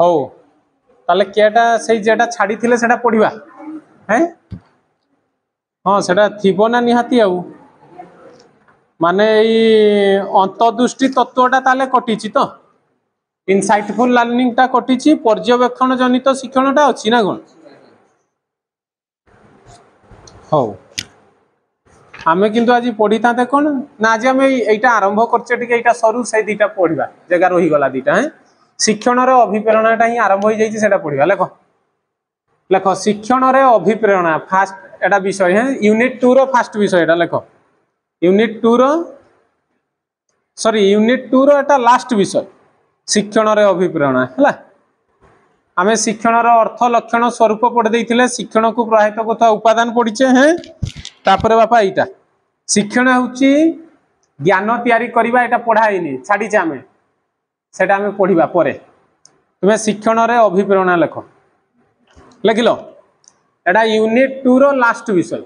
ହଉ ତାହେଲେ କେଟା ସେଇ ଯେଟା ଛାଡ଼ିଥିଲେ ସେଟା ପଢ଼ିବା ହେଁ ହଁ ସେଟା ଥିବ ନା ନିହାତି ଆଉ ମାନେ ଏଇ ଅନ୍ତର୍ଦୃଷ୍ଟି ତତ୍ତ୍ୱଟା ତାହେଲେ କଟିଛି ତ ଇନସାଇଟଫୁଲ ଲର୍ଣ୍ଣିଂଟା କଟିଛି ପର୍ଯ୍ୟବେକ୍ଷଣ ଜନିତ ଶିକ୍ଷଣଟା ଅଛି ନା କ'ଣ ହଉ ଆମେ କିନ୍ତୁ ଆଜି ପଢ଼ିଥାନ୍ତେ କ'ଣ ନା ଆଜି ଆମେ ଏଇଟା ଆରମ୍ଭ କରୁଛେ ଟିକେ ଏଇଟା ସରୁ ସେଇ ଦୁଇଟା ପଢ଼ିବା ଜାଗା ରହିଗଲା ଦୁଇଟା ହେଁ ଶିକ୍ଷଣର ଅଭିପ୍ରେରଣାଟା ହିଁ ଆରମ୍ଭ ହେଇଯାଇଛି ସେଇଟା ପଢ଼ିବା ଲେଖ ଲେଖ ଶିକ୍ଷଣରେ ଅଭିପ୍ରେରଣା ଫାଷ୍ଟ এটা বিষয় হ্যাঁ ইউনিট টু র ফার্স্ট বিষয় এটা লেখ ইউনিট টু র সরি ইউনিট টু র এটা লাস্ট বিষয় শিক্ষণরে অভিপ্রেরণা হল আমি শিক্ষণর অর্থ লক্ষণ স্বরূপ পড়ে দিয়ে শিক্ষণকে প্রভাবিত করতে উপাদান পড়িছে হ্যাঁ তারপরে বাপা এইটা শিক্ষণ হচ্ছে জ্ঞান তৈরি করা এটা পড়া হয়নি ছাড়িছে আমি সেটা আমি পড়া পরে তুমি শিক্ষণরে অভিপ্রেরণা লেখ লেখিল এটা ইউনিট টু র লাস্ট বিষয়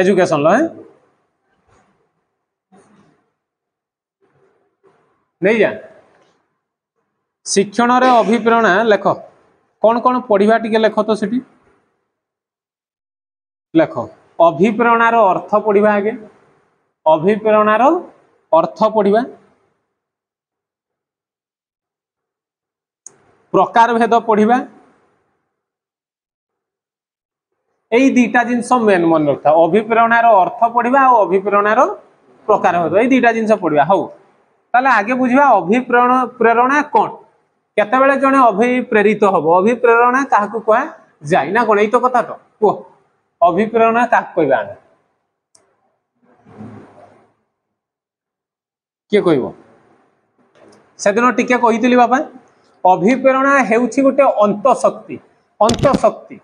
এজুকেশন ল হ্যাঁ নেই যা শিক্ষণরে অভিপ্রেরণা লেখ কোন কোন পড়া টিকে লেখ তো সেটি লেখ অভিপ্রেরণার অর্থ পড়া আগে অভিপ্রেরণার অর্থ পড়া প্রকারভেদ পড়া এই দুইটা জিনিস মেন মনে রাখা অভিপ্রেরণার অর্থ পড়া আর অভিপ্রেরণার প্রকারভেদ এই দুইটা জিনিস পড়া হো তাহলে আগে বুঝবা অভিপ্রেরণা প্রেরণা কোণ কেতবে জনে অভিপ্রেরিত হব অভিপ্রেরণা কাহকু কুয়া যায় না কোণ এই তো কথা তো কুহ অভিপ্রেরণা কাহক কইবা আমি କିଏ କହିବ ସେଦିନ ଟିକେ କହିଥିଲି ବାପା ଅଭିପ୍ରେରଣା ହେଉଛି ଗୋଟେ ଅନ୍ତଃଶକ୍ତି ଅନ୍ତଃଶକ୍ତି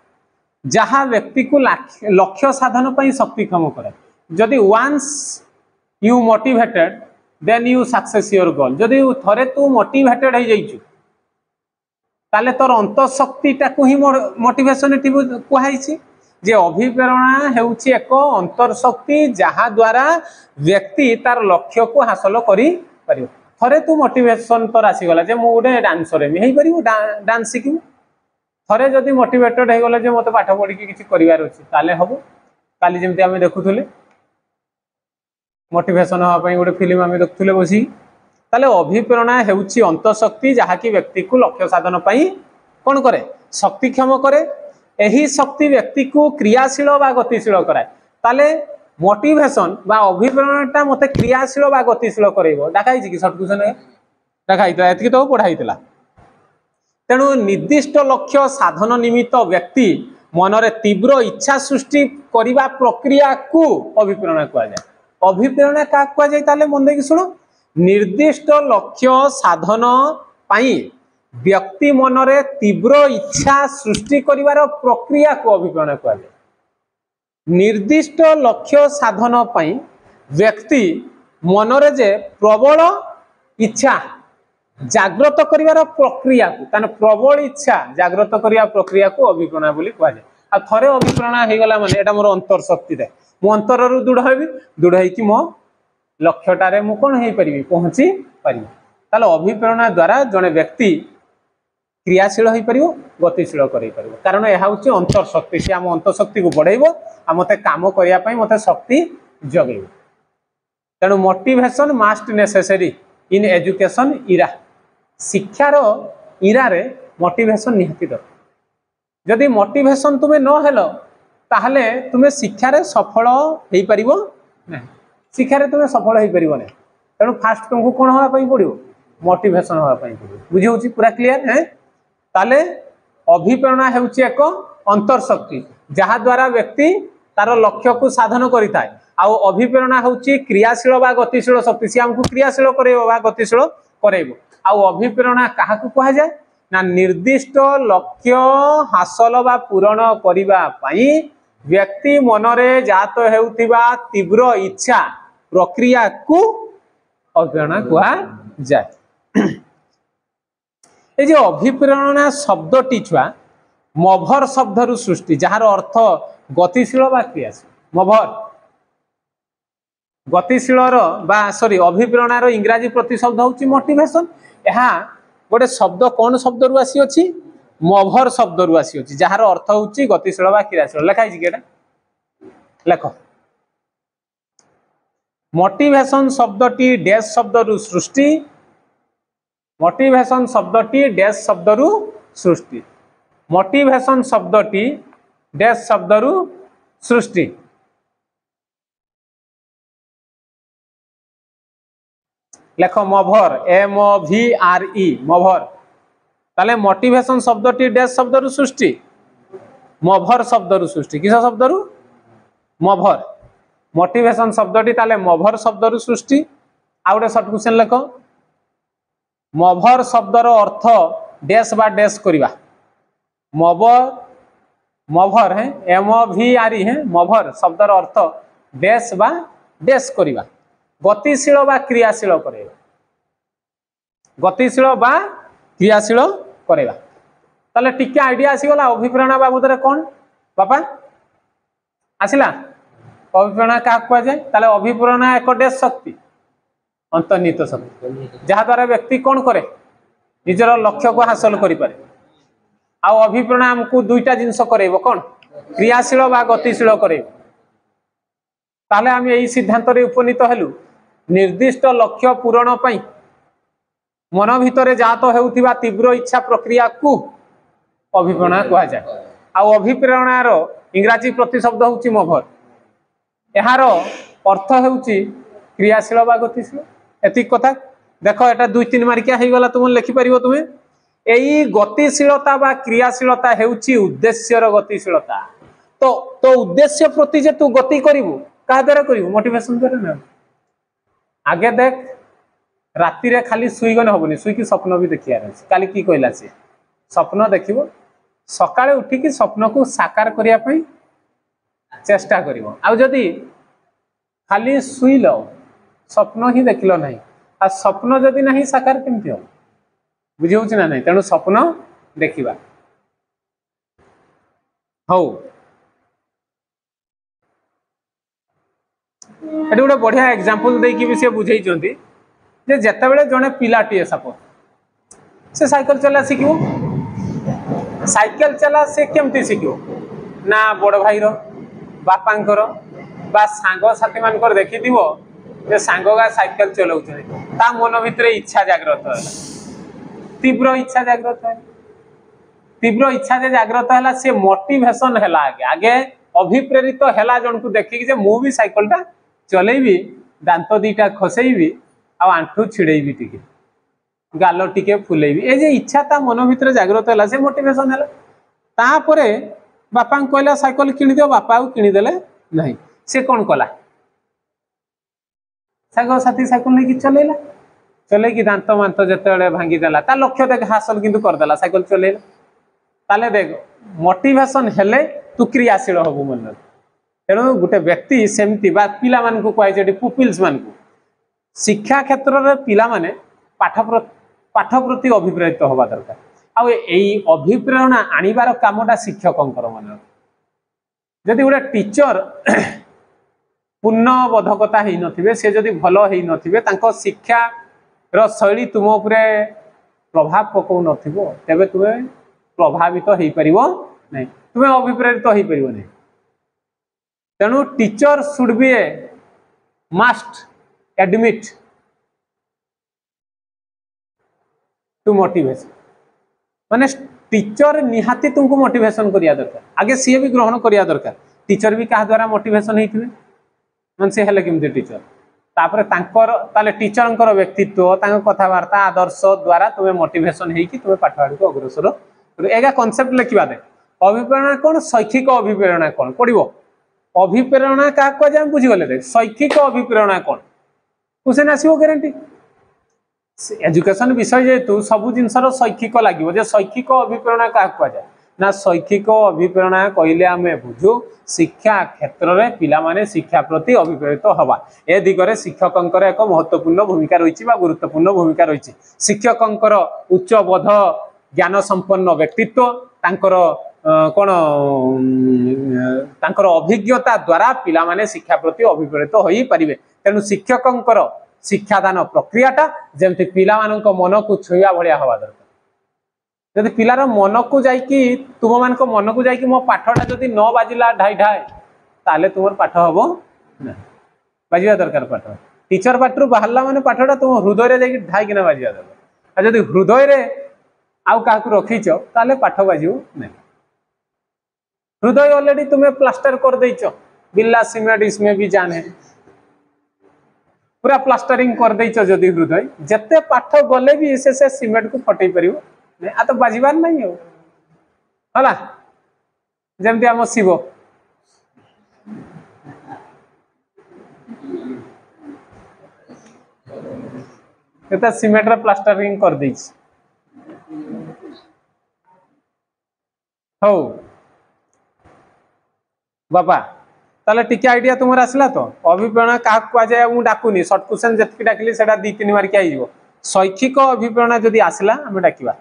ଯାହା ବ୍ୟକ୍ତିକୁ ଲକ୍ଷ୍ୟ ସାଧନ ପାଇଁ ଶକ୍ତିକ୍ଷମ କରେ ଯଦି once you motivated then you success your goal ଯଦି ଥରେ ତୁ ମୋଟିଭେଟେଡ୍ ହେଇଯାଇଛୁ ତାହେଲେ ତୋର ଅନ୍ତଃଶକ୍ତିଟାକୁ ହିଁ ମୋଟିଭେସନ୍ କୁହାହେଇଛି যে অভিপ্রেরণা হচ্ছে এক অন্তর্শক্তি যাহাদ্বারা ব্যক্তি তার লক্ষ্যকে হাসল করে পারিব থরে তু মোটিভেশন তোর আসিগলা যে মু গোটে ডান্সর এমি হইপারিব ডান্স শিখিবু থরে যদি মোটিভেটেড হয়ে যে মতো পাঠ পড়িকি কিছু করবার অছি তাহলে হব কালি যেমতি আমি দেখুলে মোটিভেশন হওয়া গোটে ফিল্ম আমি দেখুলে বসি তাহলে অভিপ্রেরণা হচ্ছে অন্তঃশক্তি যাহাকি ব্যক্তিকে লক্ষ্য সাধন পাই কোণ করে শক্তিক্ষম করে ଏହି ଶକ୍ତି ବ୍ୟକ୍ତିକୁ କ୍ରିୟାଶୀଳ ବା ଗତିଶୀଳ କରାଏ ତାହେଲେ মোটিভেশন বা অভিপ্রেরণাটা মতো ক্রিয়াশীল বা গতিশীল করব ডাকাইছি কি সর্ট কোশ্চেন ডাকাই এতকি তো পড়াই তেণু নির্দিষ্ট লক্ষ্য সাধন নিমিত্ত ব্যক্তি মনরে তীব্র ইচ্ছা সৃষ্টি করা প্রক্রিয়াকু অভিপ্রেরণা কুযায় অভিপ্রেরণা কাহ কুযায় তাহলে মন দেখি শুণ নির্দিষ্ট লক্ষ্য সাধন পাই ବ୍ୟକ୍ତି ମନରେ ତୀବ୍ର ଇଚ୍ଛା ସୃଷ୍ଟି କରିବାର ପ୍ରକ୍ରିୟାକୁ ଅଭିପ୍ରାଣ କୁହାଯାଏ ନିର୍ଦ୍ଦିଷ୍ଟ ଲକ୍ଷ୍ୟ ସାଧନ ପାଇଁ ବ୍ୟକ୍ତି ମନରେ ଯେ ପ୍ରବଳ ଇଚ୍ଛା ଜାଗ୍ରତ କରିବାର ପ୍ରକ୍ରିୟାକୁ ତାହେଲେ ପ୍ରବଳ ଇଚ୍ଛା ଜାଗ୍ରତ କରିବା ପ୍ରକ୍ରିୟାକୁ ଅଭିପ୍ରଣା ବୋଲି କୁହାଯାଏ ଆଉ ଥରେ ଅଭିପ୍ରଣା ହେଇଗଲା ମାନେ ଏଇଟା ମୋର ଅନ୍ତର୍ଶକ୍ତିରେ ମୁଁ ଅନ୍ତରରୁ ଦୃଢ଼ ହେବି ଦୃଢ଼ ହେଇକି ମୋ ଲକ୍ଷ୍ୟଟାରେ ମୁଁ କ'ଣ ହେଇପାରିବି ପହଞ୍ଚି ପାରିବି ତାହେଲେ ଅଭିପ୍ରେରଣା ଦ୍ୱାରା ଜଣେ ବ୍ୟକ୍ତି ক্রিয়াশীল হয়েপার গতিশীল করাইপার কারণ এ হচ্ছে অন্তঃশক্তি সে আমার অন্তঃশক্তি বড়াইব আর মতো কাম করা মতো শক্তি যোগাইব তেমন motivation must necessary in education Ira শিক্ষার ইরারে মোটিভেসন নিহতি দরকার যদি মোটিভেসন তুমি নহেল তাহলে তুমি শিক্ষার সফল হয়ে পার না শিক্ষার তুমি সফল হয়ে পার না তেমন ফার্স্ট তুমি কোণ হওয়া পড়ব মোটিভেসন হওয়া পড়ব বুঝি হচ্ছে পুরা ক্লিয়ার হ্যাঁ তাহলে অভিপ্রেরণা ହେଉଛି ଏକ ଅନ୍ତର୍ଶକ୍ତି ଯାହାଦ୍ୱାରା ବ୍ୟକ୍ତି ତାର ଲକ୍ଷ୍ୟକୁ ସାଧନ କରିଥାଏ ଆଉ ଅଭିପ୍ରେରଣା ହେଉଛି କ୍ରିୟାଶୀଳ ବା ଗତିଶୀଳ ଶକ୍ତି ସିଏ ଆମକୁ କ୍ରିୟାଶୀଳ କରେଇବ ବା ଗତିଶୀଳ କରେଇବ ଆଉ ଅଭିପ୍ରେରଣା କାହାକୁ କୁହାଯାଏ ନା ନିର୍ଦ୍ଦିଷ୍ଟ ଲକ୍ଷ୍ୟ ହାସଲ ବା ପୂରଣ କରିବା ପାଇଁ ବ୍ୟକ୍ତି ମନରେ ଜାତ ହେଉଥିବା ତୀବ୍ର ଇଚ୍ଛା ପ୍ରକ୍ରିୟାକୁ ଅଭିପ୍ରେରଣା କୁହାଯାଏ এই যে অভিপ্রেরণা শব্দটি ছুয়া মভর শব্দরু সৃষ্টি যাহার অর্থ গতিশীল বা ক্রিয়াশীল মভর গতিশীলর বা সরি অভিপ্রেরণার ইংরাজী প্রতিশব্দ হচ্ছে মোটিভেশন ଏହା ଗୋଟେ ଶବ୍ଦ କ'ଣ ଶବ୍ଦରୁ ଆସିଅଛି ମଭର ଶବ୍ଦରୁ ଆସିଅଛି ଯାହାର ଅର୍ଥ ହେଉଛି ଗତିଶୀଳ ବା କ୍ରିୟାଶୀଳ ଲେଖା ହେଇଛି କି ଏଇଟା ଲେଖ ମୋଟିଭେସନ୍ ଶବ୍ଦଟି ଡ୍ୟାସ୍ ଶବ୍ଦରୁ ସୃଷ୍ଟି মোটিভেশন শব্দটি ড্যাশ শব্দরু সৃষ্টি মোটিভেশন শব্দটি ড্যাশ শব্দরু সৃষ্টি লেখ মভর এম ভি আর ই মভর তাহলে মোটিভেশন শব্দটি ড্যাশ শব্দরু সৃষ্টি মভর শব্দরু সৃষ্টি কিসব শব্দরু মভর মোটিভেশন শব্দটি তাহলে মভর শব্দরু সৃষ্টি আউ গোটে সর্ট কোশ্চেন লেখ মভর শব্দর অর্থ ড্যাশ বা ড্যাশ করা মবর মভর হ্যাঁ এম ভি আর হ্যাঁ মভর শব্দর অর্থ ড্যাশ বা ড্যাশ করা গতিশীল বা ক্রিয়াশীল করাইবা গতিশীল বা ক্রিয়াশীল করাইবা তাহলে টিকে আইডিয়া আসিগলা অভিপ্রেরণা বাবদরে কোন বাপা আসিলা অভিপ্রেরণা কাহা কুয়া যায় তাহলে অভিপ্রেরণা এক ড্যাশ শক্তি অন্তর্নিহিত শক্তি যাহাদ্বারা ব্যক্তি কোণ করে নিজের লক্ষ্যকে হাসল করে আও অভিপ্রাণামকু দুইটা জিনিস করাইব কোন ক্রিয়াশীল বা গতিশীল করাইব তাহলে আমি এই সিদ্ধান্তরে উপনীত হলু নির্দিষ্ট লক্ষ্য পূরণ পাই মন ভিতরে জাত হেউথিবা তীব্র ইচ্ছা প্রক্রিয়াকু অভিপ্রেরণা কুহযায় আউ অভিপ্রেরণার ইংরাজী প্রতিশব্দ হচ্ছে মোভর এর অর্থ হচ্ছে ক্রিয়াশীল বা গতিশীল ଏତିକି କଥା ଦେଖ ଏଟା ଦୁଇ ତିନି ମାର୍କିଆ ହେଇଗଲା ତୁମେ ଲେଖିପାରିବ ତୁମେ ଏଇ ଗତିଶୀଳତା ବା କ୍ରିୟାଶୀଳତା ହେଉଛି ଉଦ୍ଦେଶ୍ୟର ଗତିଶୀଳତା ତ ତୋ ଉଦ୍ଦେଶ୍ୟ ପ୍ରତି ଯେ ତୁ ଗତି କରିବୁ କାହା ଦ୍ୱାରା କରିବୁ ମୋଟିଭେସନ ଦ୍ୱାରା ନେବୁ ଆଗେ ଦେଖ ରାତିରେ ଖାଲି ଶୋଇଗଲେ ହବନି ଶୋଇକି ସ୍ୱପ୍ନ ବି ଦେଖିବାର ଅଛି କାଲି କି କହିଲା ସିଏ ସ୍ୱପ୍ନ ଦେଖିବ ସକାଳେ ଉଠିକି ସ୍ୱପ୍ନକୁ ସାକାର କରିବା ପାଇଁ ଚେଷ୍ଟା କରିବ ଆଉ ଯଦି ଖାଲି ଶୋଇଲ ସ୍ୱପ୍ନ ହିଁ ଦେଖିଲ ନାହିଁ ଆଉ ସ୍ୱପ୍ନ ଯଦି ନାହିଁ ସାକାର କେମିତି ହେବ ବୁଝି ନା ନାହିଁ ତେଣୁ ସ୍ୱପ୍ନ ଦେଖିବା ହଉ ଏଠି ଗୋଟେ ବଢିଆ ଏକ୍ଜାମ୍ପଲ ଦେଇକି ବି ସେ ବୁଝେଇଛନ୍ତି ଯେ ଯେତେବେଳେ ଜଣେ ପିଲାଟିଏ ସାପ ସେ ସାଇକେଲ ଚଲା ଶିଖିବ ସାଇକେଲ ଚଲା ସେ କେମିତି ଶିଖିବ ନା ବଡ଼ ଭାଇର ବାପାଙ୍କର ବା ସାଙ୍ଗସାଥିମାନଙ୍କର ଦେଖିଥିବ ଯେ ସାଙ୍ଗଗା ସାଇକେଲ ଚଲାଉଛନ୍ତି ତା ମନ ଭିତରେ ଇଚ୍ଛା ଜାଗ୍ରତ ହେଲା ତୀବ୍ର ଇଚ୍ଛା ଜାଗ୍ରତ ହେଲା ତୀବ୍ର ଇଚ୍ଛା ଯେ ଜାଗ୍ରତ ହେଲା ସେ ମୋଟିଭେସନ ହେଲା ଆଗେ ଆଗେ ଅଭିପ୍ରେରିତ ହେଲା ଜଣକୁ ଦେଖିକି ଯେ ମୁଁ ବି ସାଇକେଲଟା ଚଲେଇବି ଦାନ୍ତ ଦୁଇଟା ଖସେଇବି ଆଉ ଆଣ୍ଠୁ ଛିଡ଼େଇବି ଟିକେ ଗାଲ ଟିକେ ଫୁଲେଇବି ଏ ଯେ ଇଚ୍ଛା ତା ମନ ଭିତରେ ଜାଗ୍ରତ ହେଲା ସେ ମୋଟିଭେସନ ହେଲା ତାପରେ ବାପାଙ୍କୁ କହିଲା ସାଇକେଲ କିଣିଦିଅ ବାପା ଆଉ କିଣିଦେଲେ ନାହିଁ ସେ କ'ଣ କଲା ସାଙ୍ଗସାଥି ସାକୁ ନେଇକି ଚଲେଇଲା ଚଲେଇକି ଦାନ୍ତ ମାନ୍ତ ଯେତେବେଳେ ଭାଙ୍ଗିଦେଲା ତା ଲକ୍ଷ୍ୟ ଦେଖ ହାସଲ କିନ୍ତୁ କରିଦେଲା ସାଇକେଲ ଚଲେଇଲା ତାହେଲେ ଦେଖ ମୋଟିଭେସନ ହେଲେ ତୁ କ୍ରିୟାଶୀଳ ହବୁ ମନରେ ତେଣୁ ଗୋଟେ ବ୍ୟକ୍ତି ସେମିତି ବା ପିଲାମାନଙ୍କୁ କୁହାଯାଏ ଏଠି ମାନଙ୍କୁ ଶିକ୍ଷା କ୍ଷେତ୍ରରେ ପିଲାମାନେ ପାଠ ପାଠ ପ୍ରତି ଅଭିପ୍ରେରିତ ହେବା ଦରକାର ଆଉ ଏଇ ଅଭିପ୍ରେରଣା ଆଣିବାର କାମଟା ଶିକ୍ଷକଙ୍କର ମନରେ ଯଦି ଗୋଟେ ଟିଚର पूर्णबोधकता नए से जदि भल हो ना शिक्षा रैली तुम उपरे प्रभाव पकाउ नबे तुम्हें प्रभावित हो पार नहीं तुम्हें अभिप्रेरित हो पार नहीं तेणु teacher should be a must admit to motivation मान टीचर निहाती तुमको मोटेसन करा दरकार आगे सीए भी ग्रहण करा दरकार टीचर भी क्या द्वारा मोटेसन होते हैं ମାନେ ସେ ହେଲେ କେମିତି ଟିଚର ତାପରେ ତାଙ୍କର ତାହେଲେ ଟିଚରଙ୍କର ବ୍ୟକ୍ତିତ୍ୱ ତାଙ୍କ କଥାବାର୍ତ୍ତା ଆଦର୍ଶ ଦ୍ୱାରା ତୁମେ ମୋଟିଭେସନ ହେଇକି ତୁମେ ପାଠ ଆଡ଼କୁ ଅଗ୍ରସର ଏଗା କନସେପ୍ଟ ଲେଖିବା ଦେ ଅଭିପ୍ରେରଣା କ'ଣ ଶୈକ୍ଷିକ ଅଭିପ୍ରେରଣା କ'ଣ ପଡ଼ିବ ଅଭିପ୍ରେରଣା କାହାକୁ ଆଜି ଆମେ ବୁଝିଗଲେ ଦେଖ ଶୈକ୍ଷିକ ଅଭିପ୍ରେରଣା କ'ଣ କୋଶ୍ଚିନ୍ ଆସିବ ଗ୍ୟାରେଣ୍ଟି এজুকেশন বিষয় যেহেতু সবু জিনিসর শৈক্ষিক লাগিব যে শৈক্ষিক অভিপ্রেরণা কাহক কুযায় ନା ଶୈକ୍ଷିକ ଅଭିପ୍ରେରଣା କହିଲେ ଆମେ ବୁଝୁ ଶିକ୍ଷା କ୍ଷେତ୍ରରେ ପିଲାମାନେ ଶିକ୍ଷା ପ୍ରତି ଅଭିପ୍ରେରିତ ହେବା ଏ ଦିଗରେ ଶିକ୍ଷକଙ୍କର ଏକ ମହତ୍ୱପୂର୍ଣ୍ଣ ଭୂମିକା ରହିଛି ବା ଗୁରୁତ୍ୱପୂର୍ଣ୍ଣ ଭୂମିକା ରହିଛି ଶିକ୍ଷକଙ୍କର ଉଚ୍ଚବୋଧ ଜ୍ଞାନ ସମ୍ପନ୍ନ ବ୍ୟକ୍ତିତ୍ୱ ତାଙ୍କର କ'ଣ ତାଙ୍କର ଅଭିଜ୍ଞତା ଦ୍ୱାରା ପିଲାମାନେ ଶିକ୍ଷା ପ୍ରତି ଅଭିପ୍ରେରିତ ହୋଇପାରିବେ ତେଣୁ ଶିକ୍ଷକଙ୍କର ଶିକ୍ଷାଦାନ ପ୍ରକ୍ରିୟାଟା ଯେମିତି ପିଲାମାନଙ୍କ ମନକୁ ଛୁଇଁବା ଭଳିଆ ହେବା ଦରକାର जब पिलार मन को जी तुम मान मन को जी मो पाठा जदि न बाजला ढाई ढाई ताल तुम पाठ हम बाजवा दरकार पाठ टीचर पाठ बाहर मैंने पाठटा तुम हृदय ढाई बाजवा दब आदि हृदय आउ क्या रखीच ताले पाठ बाजु ना हृदय अलरेडी तुम्हें प्लास्टर कर करदेच बिल्ला सीमेंट इसमें भी जाने पूरा प्लास्टरिंग कर करदेच हृदय जिते पाठ गले भी सीमेंट को फटे पार तो बाजिबार नहीं हो हला जमती आम शिव सीमेंट प्लास्टरिंग कर दे हो बापा ताले टिके आईडिया तुम आसला तो अभिप्रेरणा क्या कह जाए डाकुनि सर्ट क्वेश्चन जितकी डाकिली से दी तीन मार्के आईज शैक्षिक अभिप्रेरणा जदि आसला आम डाकवा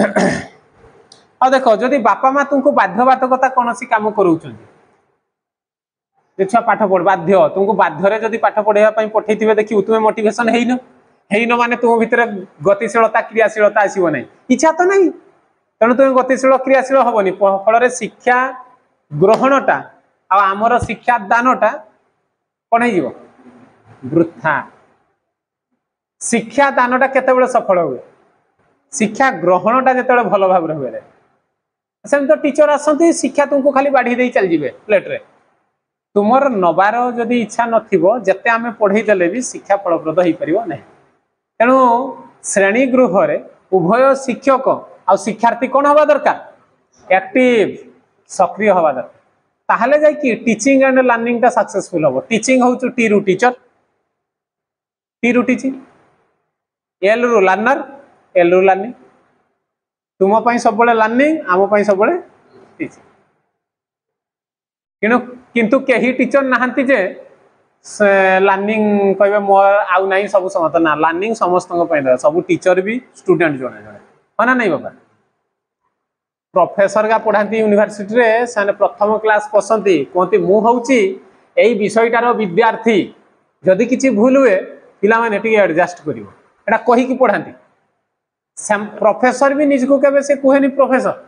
ଆଉ ଦେଖ ଯଦି ବାପା ମା ତୁମକୁ ବାଧ୍ୟବାଧକତା କୌଣସି କାମ କରଉଛନ୍ତି ଯେ ଛୁଆ ପାଠ ପଢ ବାଧ୍ୟ ତୁମକୁ ବାଧ୍ୟରେ ଯଦି ପାଠ ପଢେଇବା ପାଇଁ ପଠେଇଥିବେ ଦେଖିବୁ ତୁମେ ମୋଟିଭେସନ ହେଇନ ହେଇନ ମାନେ ତୁମ ଭିତରେ ଗତିଶୀଳତା କ୍ରିୟାଶୀଳତା ଆସିବ ନାହିଁ ଇଚ୍ଛା ତ ନାହିଁ ତେଣୁ ତୁମେ ଗତିଶୀଳ କ୍ରିୟାଶୀଳ ହବନି ଫଳରେ ଶିକ୍ଷା ଗ୍ରହଣଟା ଆଉ ଆମର ଶିକ୍ଷା ଦାନଟା କ'ଣ ହେଇଯିବ ବୃଥା ଶିକ୍ଷା ଦାନଟା କେତେବେଳେ ସଫଳ ହୁଏ শিক্ষা গ্রহণটা যেতবে ভালো ভাবে হুয়ে সেমি তো টিচর আসতে শিক্ষা তুমি খালি বাড়ি দিয়ে চাল যাবে প্লেট্রে তোমার নবার যদি ইচ্ছা নথিব যেতে আমি পড়াই দেলে বি শিক্ষা ফলপ্রদ হয়ে হয়েপার না তেণু শ্রেণীগৃহরে উভয় শিক্ষক ଆଉ ଶିକ୍ଷାର୍ଥୀ হওয়া দরকার একটিভ সক্রিয় হওয়া দরকার তাহলে যাই কি টিচিং এন্ড লার্নিংটা সাকসেসফুল হব টিচিং হচ্ছে টি রু টিচর টি রু টিচিং এল রু ଲର୍ଣ୍ଣର টেলରୁ ଲର୍ଣ୍ଣିଂ ତୁମ ପାଇଁ ସବୁବେଳେ ଲର୍ଣ୍ଣିଂ ଆମ ପାଇଁ ସବୁବେଳେ ଟିଚିଂ କିଣୁ କିନ୍ତୁ କେହି ଟିଚର ନାହାନ୍ତି ଯେ ଲର୍ଣ୍ଣିଂ କହିବେ ମୋର ଆଉ ନାହିଁ ସବୁ ସମସ୍ତ ନା ଲର୍ଣ୍ଣିଂ ସମସ୍ତଙ୍କ ପାଇଁ ଦେବା ସବୁ ଟିଚର ବି ଷ୍ଟୁଡେଣ୍ଟ ଜଣେ ଜଣେ ହଁ ନା ନାହିଁ ବାପା ପ୍ରଫେସରକା ପଢ଼ାନ୍ତି ୟୁନିଭର୍ସିଟିରେ ସେମାନେ ପ୍ରଥମ କ୍ଲାସ୍ ପଶନ୍ତି କୁହନ୍ତି ମୁଁ ହେଉଛି ଏଇ ବିଷୟଟାର ବିଦ୍ୟାର୍ଥୀ ଯଦି କିଛି ଭୁଲ ହୁଏ ପିଲାମାନେ ଟିକେ ଆଡ଼ଜଷ୍ଟ କରିବ ଏଇଟା କହିକି ପଢ଼ାନ୍ତି प्रफेसर भी निज को प्रफेसर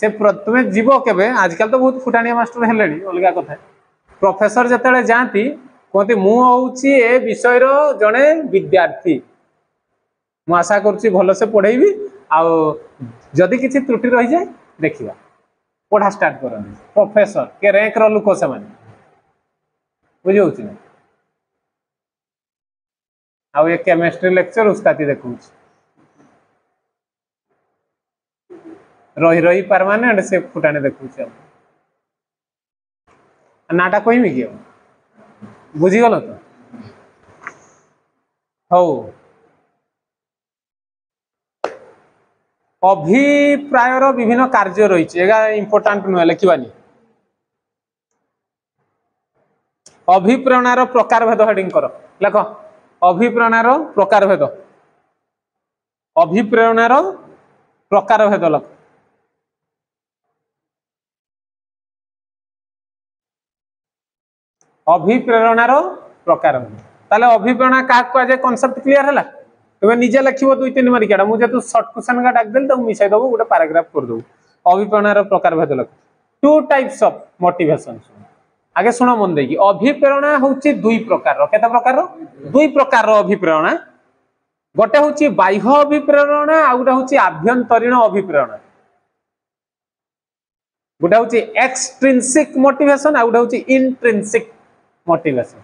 से तुम्हें जीव के आजिकल तो बहुत फुटाणिया मास्टर है अलग कथा प्रफेसर जिते जाती कहते मुझे ए विषय जड़े विद्यार्थी मुशा कर पढ़ेबी आदि किसी त्रुटि रही जाए देखा पढ़ा स्टार्ट कर प्रफेसर के रैंक रुक से बुझे आ केमेस्ट्री लेक्चर उस्ताती देखा ରହି ରହି ପାର୍ବାନେ ଆଡ଼େ ସେ ଫୁଟାଣେ ଦେଖୁଛେ ଆମେ ନାଁଟା କହିବି କି ଆଉ ବୁଝିଗଲ ତ ହଉ অভিপ্রায়র বিভিন্ন কার্য রয়েছে এটা ইম্পর্টান্ট নুহে লেখিবানি অভিপ্রেরণার প্রকারভেদ হেডিং কর লেখ অভিপ্রেরণার প্রকারভেদ অভিপ্রেরণার প্রকারভেদ লেখ অভিপ্রেরণার প্রকার তাহলে অভিপ্রেরণা কাহা কুয়া কনসেপ্ট ক্লিয়ার হল তুমি নিজে লিখব দুই তিন মারিকাটা মু যেহেতু সর্ট কোশ্চেন কার্ড ডাকদেলি তাকে মিশাই দেবো গোটে প্যারাগ্রাফ করেদেবু অভিপ্রেরণার প্রকার ভেদ লক্ষ টু টাইপস অফ মোটিভেশন আগে শুণ মন দেখি অভিপ্রেরণা হচ্ছে দুই প্রকার কেতে প্রকার দুই প্রকার অভিপ্রেরণা গোটে হচ্ছে বাহ্য অভিপ্রেরণা আর গোটা হচ্ছে আভ্যন্তরীণ অভিপ্রেরণা গোটা হচ্ছে এক্সট্রিনসিক মোটিভেশন আর গোটা হচ্ছে ইন্ট্রিনসিক ମୋଟିଭ୍ ଆସିବ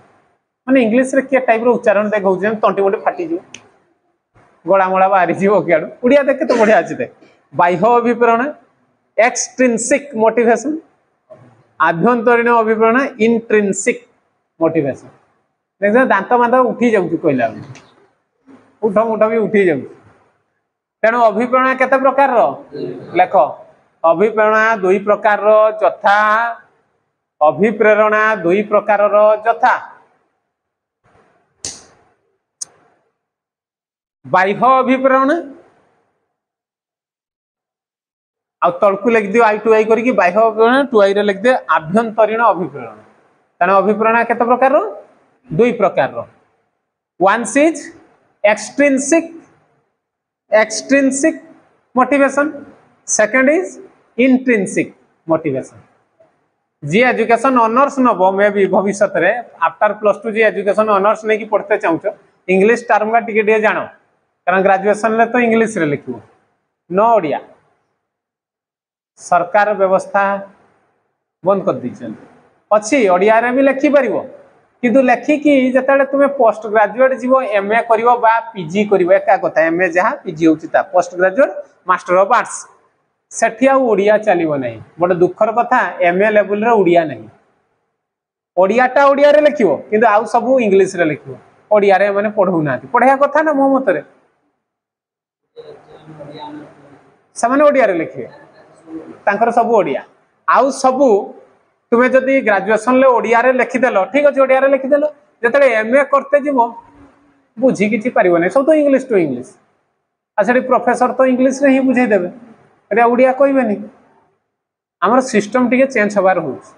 ମାନେ ଇଂଲିଶରେ କିଏ ଟାଇପ୍ର ଉଚ୍ଚାରଣ ଦେଖ ହେଉଛି ତଣ୍ଟି ମୋଟି ଫାଟିଯିବ ଗଳାମଳା ବାହାରିଯିବ କିଆଡ଼ୁ ଓଡ଼ିଆ ଦେଖ କେତେ ବଢ଼ିଆ ଅଛି ଦେଖ ବାହ୍ୟ ଅଭିପ୍ରେରଣା ଏକ୍ସଟ୍ରିନ୍ସିକ୍ ମୋଟିଭେସନ୍ ଆଭ୍ୟନ୍ତରୀଣ ଅଭିପ୍ରେରଣା ଇନ୍ଟ୍ରିନ୍ସିକ୍ ମୋଟିଭେସନ୍ ଦେଖ ଦାନ୍ତ ମାନ୍ତ ଉଠିଯାଉଛି କହିଲା ବେଳକୁ ଉଠ ମୁଠ ବି ଉଠିଯାଉଛି ତେଣୁ ଅଭିପ୍ରେରଣା କେତେ ପ୍ରକାରର ଲେଖ ଅଭିପ୍ରେରଣା ଦୁଇ ପ୍ରକାରର ଯଥା अभिप्रेरणा दुई प्रकार बाह्य अभिप्रेरणा आउ तलकु लिखिद आई टू आई कर बाह्य अभिप्रेरणा टू आई रिखिद आभ्यंतरीण अभिप्रेरणा कहना अभिप्रेरणा केत प्रकार दुई प्रकार is extrinsic extrinsic motivation second is intrinsic motivation ji education honours नब मे भी भविष्य में आफ्टर प्लस टू जी एजुकेशन ऑनर्स नहीं पढ़ते चाहछ इंग्लीश टर्म का टी जान कारण ग्राजुएसन तो इंग्लीश रे लिख न ओडिया सरकार व्यवस्था बंद कर दीजिए अच्छी ओडिया भी लिखिपर कितु लेखिकी जिते तुम पोस्ट ग्राजुएट जीव एम ए कर पिजि कर एका कथा एम ए जहाँ पिजि हूँ post graduate master of arts से ओडिया चलो ना गोटे दुखर कथा एम ए लेवल ओडिया ना ओडियाटा ओडिया लिखे कि आउ सब इंग्लीश लिख ओडिया पढ़ऊ ना पढ़ा कथा ना मो मत से लिखे सब ओडिया आउ सब तुम्हें जदि ग्राजुएसन ओडिया लिखिदेल ठीक अच्छे ओडिया लिखिदेल जो एम ए करते जीव बुझी कि नहीं सब तो इंग्लीश टू इंग्लीश आ सी प्रफेसर तो इंग्लीश्रे हिं बुझेदेवे এটা ଓଡ଼ିଆ କହିବେନି ଆମର ସିଷ୍ଟମ ଟିକେ ଚେଞ୍ଜ ହେବାର ହେଉଛି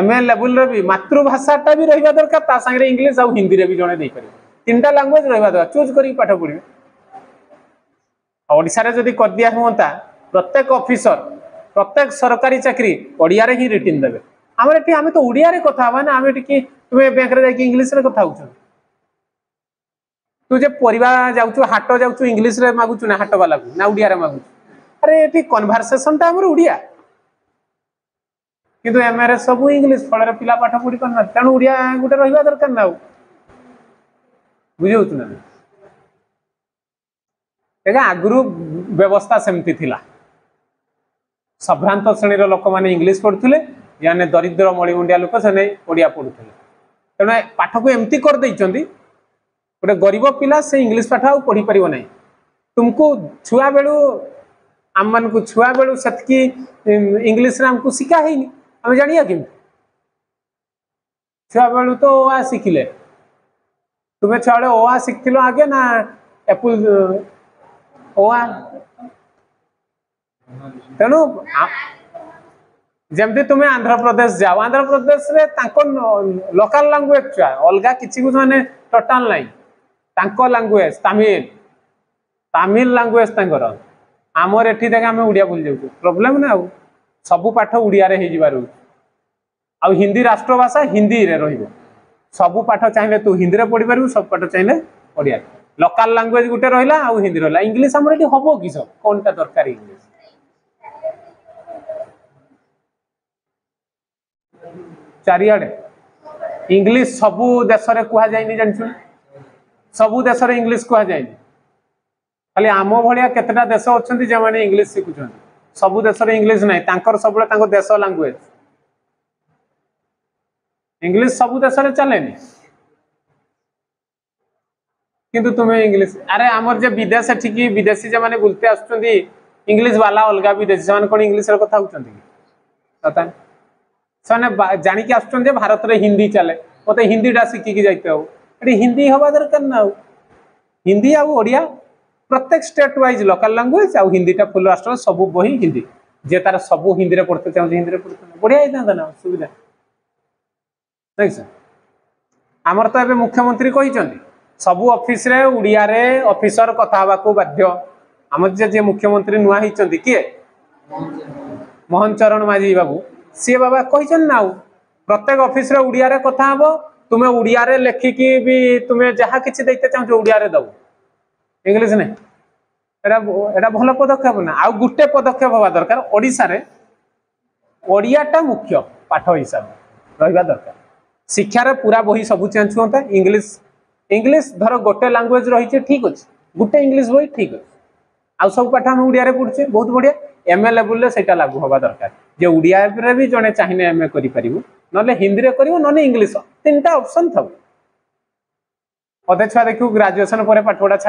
ଏମ୍ଏ ଲେବୁଲରେ ବି ମାତୃଭାଷାଟା ବି ରହିବା ଦରକାର ତା ସାଙ୍ଗରେ ଇଂଲିଶ ଆଉ ହିନ୍ଦୀରେ ବି ଜଣେ ଦେଇପାରିବ ତିନିଟା ଲାଙ୍ଗୁଏଜ ରହିବା ଦରକାର ଚୁଜ୍ କରିକି ପାଠ ପଢ଼ିବେ ଓଡ଼ିଶାରେ ଯଦି କରିଦିଆ ହୁଅନ୍ତା ପ୍ରତ୍ୟେକ ଅଫିସର ପ୍ରତ୍ୟେକ ସରକାରୀ ଚାକିରି ଓଡ଼ିଆରେ ହିଁ ରିଟିନ୍ ଦେବେ ଆମର ଏଠି ଆମେ ତ ଓଡ଼ିଆରେ କଥା ହେବା ନା ଆମେ ଏଠିକି ତୁମେ ବ୍ୟାଙ୍କରେ ଯାଇକି ଇଂଲିଶରେ କଥା ହେଉଛନ୍ତି ତୁ ଯେ ପରିବା ଯାଉଛୁ ହାଟ ଯାଉଛୁ ଇଂଲିଶରେ ମାଗୁଛୁ ନା ହାଟବାଲାକୁ ନା ଓଡ଼ିଆରେ ମାଗୁଛୁ আরে এটি কনভারসেশনটা আমার ওড়িয়া কিন্তু এম এর সবু ইংলিশ ফলের পিলা পাঠ পড়ি পারে না তেমন ওড়িয়া গোটে রহবা দরকার না বুঝি হচ্ছে না ଆଜ୍ଞା ଆଗରୁ ବ୍ୟବସ୍ଥା ସେମିତି ଥିଲା ସଭ୍ରାନ୍ତ ଶ୍ରେଣୀର ଲୋକମାନେ ଇଂଲିଶ ପଢ଼ୁଥିଲେ ଯେଉଁମାନେ ଦରିଦ୍ର ମଳିମୁଣ୍ଡିଆ ଲୋକ ସେମାନେ ଓଡ଼ିଆ ପଢ଼ୁଥିଲେ ତେଣୁ ପାଠକୁ ଏମିତି କରିଦେଇଛନ୍ତି ଗୋଟେ ଗରିବ ପିଲା ସେ ଇଂଲିଶ ପାଠ ଆଉ ପଢ଼ିପାରିବ ନାହିଁ ତୁମକୁ ଛୁଆବେଳୁ ଆମମାନଙ୍କୁ ଛୁଆବେଳୁ ସେତିକି ଇଂଲିଶରେ ଆମକୁ ଶିଖା ହେଇନି ଆମେ ଜାଣିବା କେମିତି ଛୁଆବେଳୁ ତ ଓ ଆ ଶିଖିଲେ ତୁମେ ଛୁଆବେଳେ ଓ ଆ ଶିଖିଥିଲ ଆଗେ ନା ଏପୁଲ ଓ ଆ ତେଣୁ ଯେମିତି ତୁମେ ଆନ୍ଧ୍ରପ୍ରଦେଶ ଯାଅ ଆନ୍ଧ୍ରପ୍ରଦେଶରେ ତାଙ୍କ ଲୋକାଲ ଲାଙ୍ଗୁଏଜ ଛୁଆ ଅଲଗା କିଛି ମାନେ ଟୋଟାଲ ନାହିଁ ତାଙ୍କ ଲାଙ୍ଗୁଏଜ ତାମିଲ ତାମିଲ ଲାଙ୍ଗୁଏଜ ତାଙ୍କର আমার এটি দেখে আমি ওড়িয়া ভুলে যাচ্ছু প্রোবলেম না সবু পাঠ ওড়িয়ারে হয়ে যাবার আউ হিন্দি রাষ্ট্রভাষা হিন্দিরে রহব সবু পাঠ চাইলে তু হিন্দিরে পড়িপারু সব পাঠ চাইলে ওড়িয়ারে লোকাল ল্যাঙ্গুয়েজ গোটে রহিলা আউ হিন্দি রহিলা ইংলিশ আমার এটি হব কি সব কোনটা দরকার ইংলিশ চারিআড়ে ইংলিশ সবু দেশরে কুহযায়নি জানিছু সবু দেশরে ইংলিশ কুহযায়নি খালি আম ভা কতটা দেশ অনেক ইংলিশ শিখুছেন সবু দেশের ইংলিশ নাই তাঁর সবুলে তাঁর দেশ ল্যাঙ্গুয়েজ ইংলিশ সবু দেশের চলেনি কিন্তু তুমি ইংলিশ আরে আমার যে বিদেশ এটি কি বিদেশি যে মানে বুলতে আসছেন ইংলিশ বালা অলগা বিদেশি সে কোণ ইংলিশের কথা হচ্ছেন তথাপি সে জাঁকি আসছেন যে ভারতের হিন্দি চলে মতো হিন্দিটা ଶିଖିକି যাইতে হব এটি হিন্দি হওয়া দরকার না হিন্দি আউ ওড়িয়া प्रत्येक स्टेट व्वज लोकल लांगुएज आ हिंदी फुल राष्ट्र सब बह हिंदी जे तार सब हिंदी में पढ़ते चाहते हिंदी पढ़ते बढ़िया ही था सुविधा ठीक सर आमर तो ये मुख्यमंत्री कही सबू अफिश्रे ओडिया अफिसर कथा को बाध्य आम जे मुख्यमंत्री नुआ ही किए मोहन चरण माझी बाबू सी बाबा कही ना प्रत्येक अफिश्रे ओ कथा तुम्हें ओडिया लेखिकी भी तुम्हें जहाँ किसी देते चाहते ओडिया दबू ହେଇଗଲେ ସିନା ଏଇଟା ଏଇଟା ଭଲ ପଦକ୍ଷେପ ନା ଆଉ ଗୋଟେ ପଦକ୍ଷେପ ହେବା ଦରକାର ଓଡ଼ିଶାରେ ଓଡ଼ିଆଟା ମୁଖ୍ୟ ପାଠ ହିସାବରେ ରହିବା ଦରକାର ଶିକ୍ଷାରେ ପୁରା ବହି ସବୁ ଚେଞ୍ଜ ହୁଅନ୍ତା ଇଂଲିଶ ଇଂଲିଶ ଧର ଗୋଟେ ଲାଙ୍ଗୁଏଜ ରହିଛି ଠିକ୍ ଅଛି ଗୋଟେ ଇଂଲିଶ ବହି ଠିକ୍ ଅଛି ଆଉ ସବୁ ପାଠ ଆମେ ଓଡ଼ିଆରେ ପଢ଼ୁଛେ ବହୁତ ବଢ଼ିଆ ଏମ୍ଏ ଲେବୁଲରେ ସେଇଟା ଲାଗୁ ହେବା ଦରକାର ଯେ ଓଡ଼ିଆରେ ବି ଜଣେ ଚାହିଁଲେ ଏମ୍ଏ କରିପାରିବୁ ନହେଲେ ହିନ୍ଦୀରେ କରିବୁ ନହେଲେ ଇଂଲିଶ ତିନିଟା ଅପସନ୍ ଥାଉ ଅଧେ ଛୁଆ ଦେଖିବୁ ଗ୍ରାଜୁଏସନ୍ ପରେ ପାଠପଢ଼ା